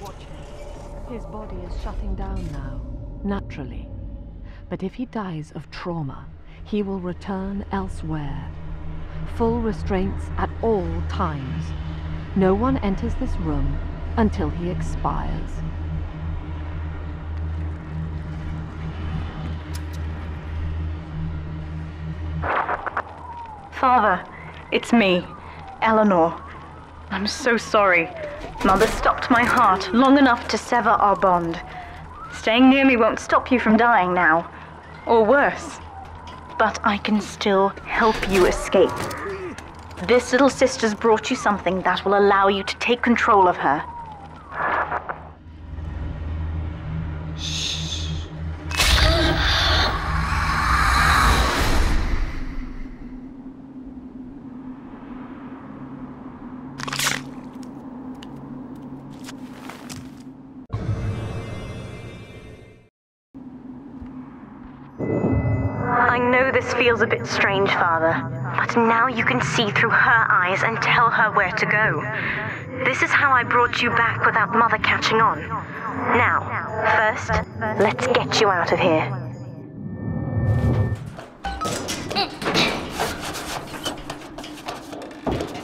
Watch him. His body is shutting down now, naturally. But if he dies of trauma, he will return elsewhere. Full restraints at all times. No one enters this room until he expires. Father, it's me, Eleanor. I'm so sorry. Mother stopped my heart long enough to sever our bond. Staying near me won't stop you from dying now. Or worse. But I can still help you escape. This little sister's brought you something that will allow you to take control of her. I know this feels a bit strange, Father, but now you can see through her eyes and tell her where to go. This is how I brought you back without Mother catching on. Now, first, let's get you out of here.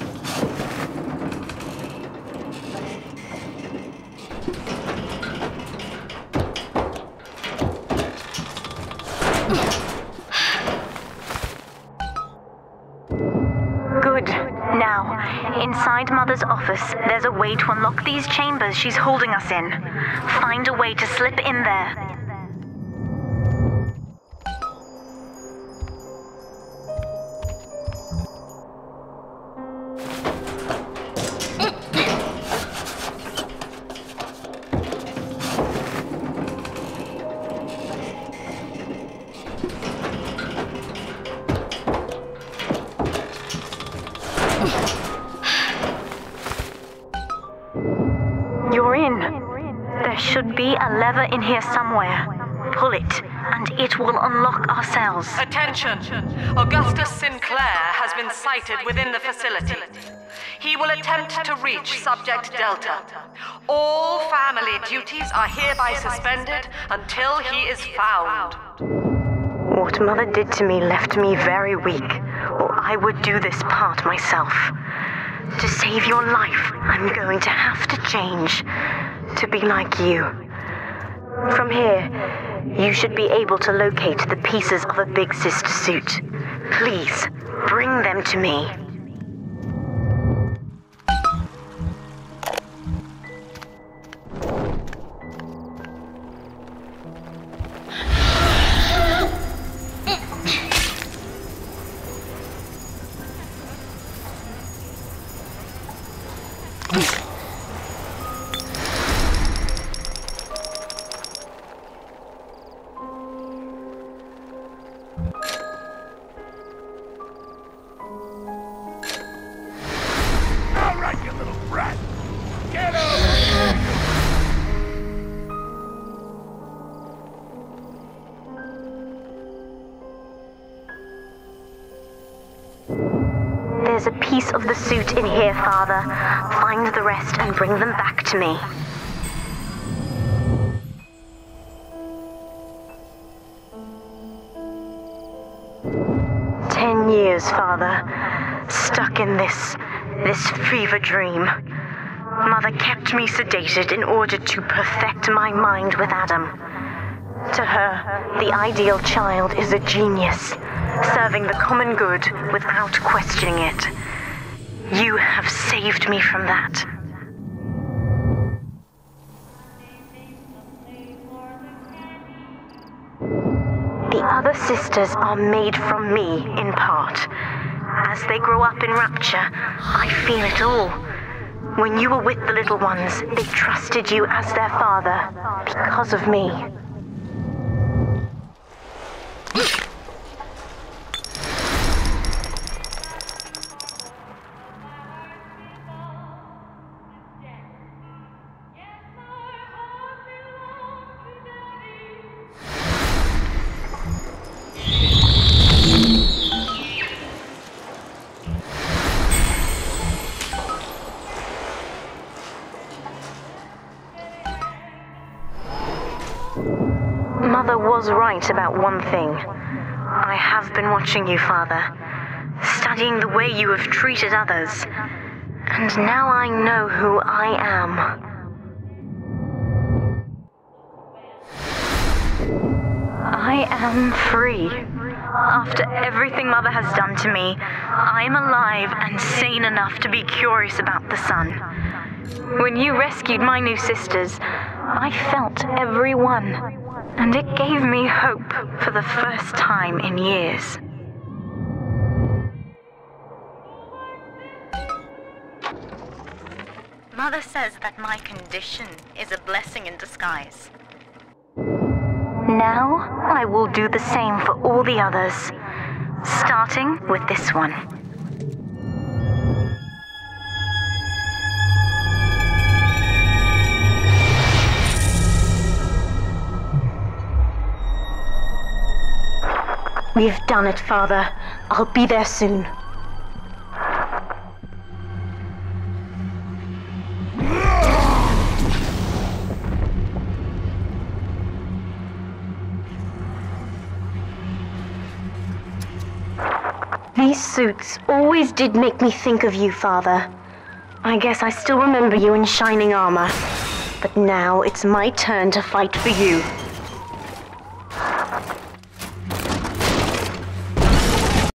Good. Now, inside Mother's office, there's a way to unlock these chambers she's holding us in. Find a way to slip in there. Should be a lever in here somewhere. Pull it, and it will unlock our cells. Attention! Augustus Sinclair has been sighted within the facility. He will attempt to reach Subject Delta. All family duties are hereby suspended until he is found. What Mother did to me left me very weak, or I would do this part myself. To save your life, I'm going to have to change. To be like you. From here, you should be able to locate the pieces of a Big Sister suit. Please, bring them to me. There's a piece of the suit in here, Father. Find the rest and bring them back to me. Ten years, Father. Stuck in this. this fever dream. Mother kept me sedated in order to perfect my mind with Adam. To her, the ideal child is a genius, serving the common good without questioning it. You have saved me from that. The other sisters are made from me, in part. As they grow up in rapture, I feel it all. When you were with the little ones, they trusted you as their father because of me. Mother was right about one thing. I have been watching you, Father, studying the way you have treated others. And now I know who I am. I am free. After everything Mother has done to me, I am alive and sane enough to be curious about the sun. When you rescued my new sisters, I felt every one, and it gave me hope for the first time in years. Mother says that my condition is a blessing in disguise. Now, I will do the same for all the others, starting with this one. We've done it, Father. I'll be there soon. These suits always did make me think of you, Father. I guess I still remember you in shining armor. But now it's my turn to fight for you.